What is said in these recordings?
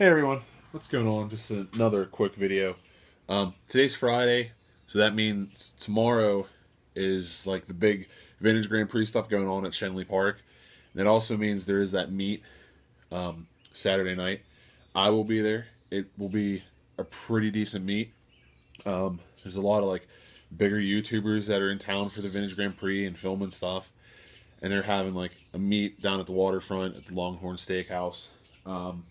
Hey everyone, what's going on? Just another quick video. Um, today's Friday, so that means tomorrow is like the big Vintage Grand Prix stuff going on at Schenley Park. It also means there is that meet um, Saturday night. I will be there. It will be a pretty decent meet. Um, there's a lot of like bigger YouTubers that are in town for the Vintage Grand Prix and filming stuff. And they're having like a meet down at the waterfront at the Longhorn Steakhouse. Um,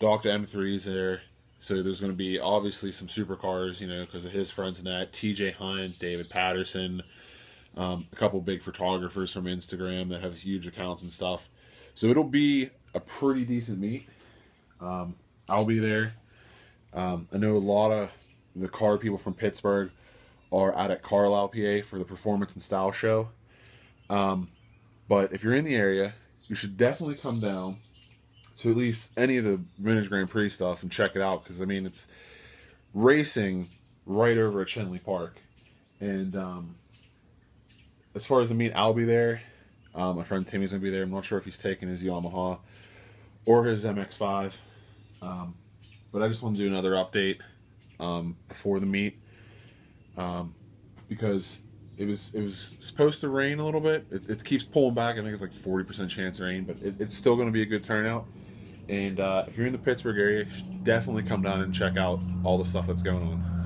Dr. M3's there. So there's going to be obviously some supercars, you know, because of his friends in that. TJ Hunt, David Patterson, um, a couple big photographers from Instagram that have huge accounts and stuff. So it'll be a pretty decent meet. Um, I'll be there. Um, I know a lot of the car people from Pittsburgh are out at Carlisle, PA for the Performance and Style Show. Um, but if you're in the area, you should definitely come down to at least any of the Vintage Grand Prix stuff and check it out because I mean it's racing right over at Schenley Park, and um, as far as the meet, I'll be there. Um, my friend Timmy's gonna be there. I'm not sure if he's taking his Yamaha or his MX-5, um, but I just want to do another update um, before the meet um, because it was it was supposed to rain a little bit. It, it keeps pulling back. I think it's like 40% chance of rain, but it, it's still going to be a good turnout. And uh, if you're in the Pittsburgh area, definitely come down and check out all the stuff that's going on.